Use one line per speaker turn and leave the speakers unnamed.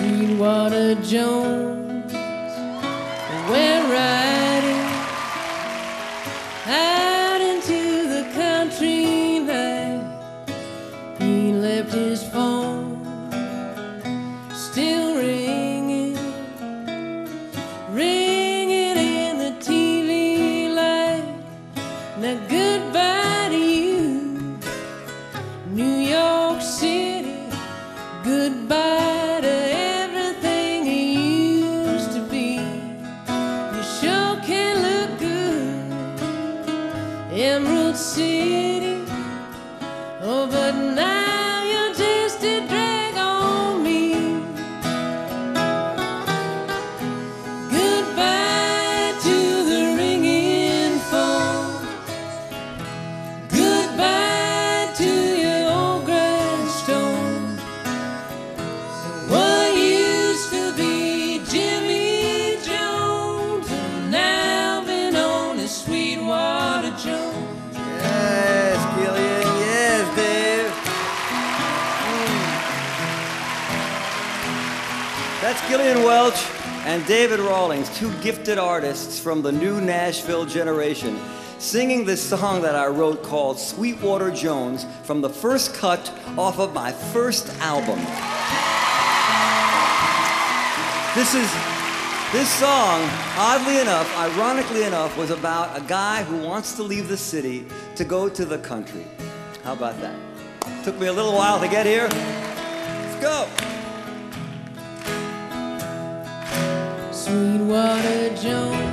Sweetwater Jones went riding out into the country night. He left his phone still ringing, ringing in the TV light. Now goodbye to you, New York City. Goodbye Emerald City. Oh, but now
That's Gillian Welch and David Rawlings, two gifted artists from the new Nashville generation, singing this song that I wrote called Sweetwater Jones from the first cut off of my first album. This is this song, oddly enough, ironically enough, was about a guy who wants to leave the city to go to the country. How about that? Took me a little while to get here. Let's go.
Jones